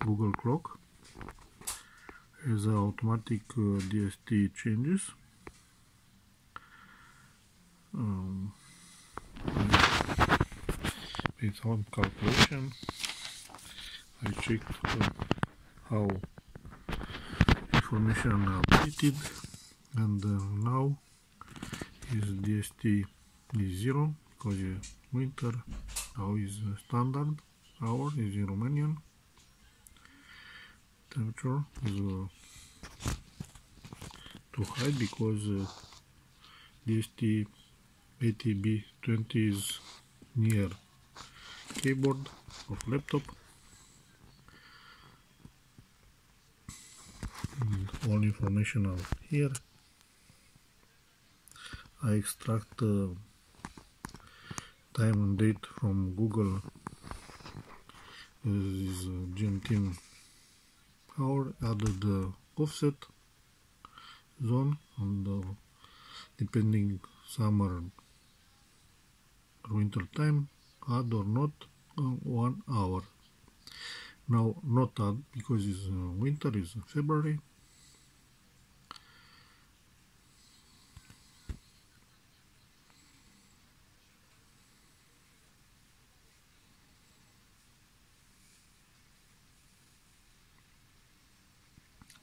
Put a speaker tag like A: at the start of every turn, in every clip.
A: Google clock. Has automatic uh, DST changes. Um, its own calculation I checked uh, how information updated and uh, now is DST is zero because winter now is standard hour is in Romanian. Temperature is uh, too high because uh, DST ATB20 is near keyboard of laptop. And all information are here. I extract uh, time and date from Google this is uh, GMT hour added the offset zone and uh, depending summer winter time add or not uh, one hour. Now not add because it's uh, winter is February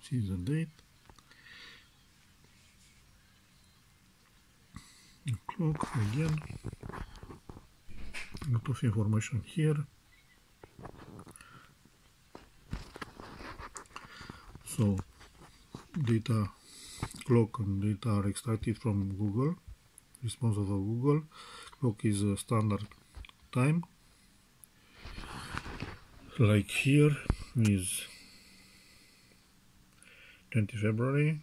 A: see the date clock again. Lot of information here. So data clock and data are extracted from Google responsible for Google. Clock is a standard time. Like here is 20 February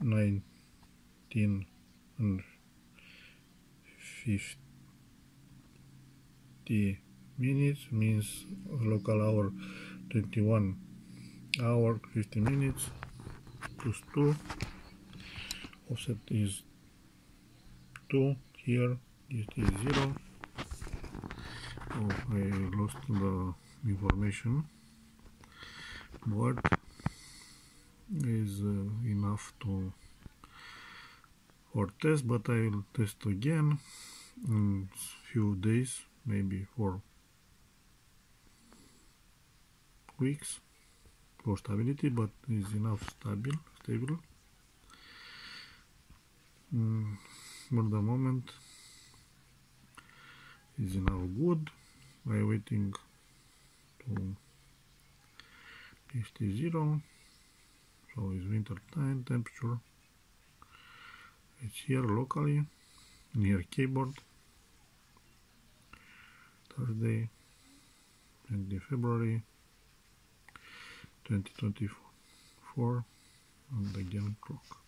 A: 19 and 50 minutes means local hour 21 hour 50 minutes plus 2 offset is 2 here it is 0 oh I lost the information what is uh, enough to for test but I will test again in few days maybe for weeks for stability but is enough stable stable. Mm, for the moment is enough good. I waiting to is 0 so it's winter time temperature. It's here locally near keyboard. Thursday 20 February 2024 on the again clock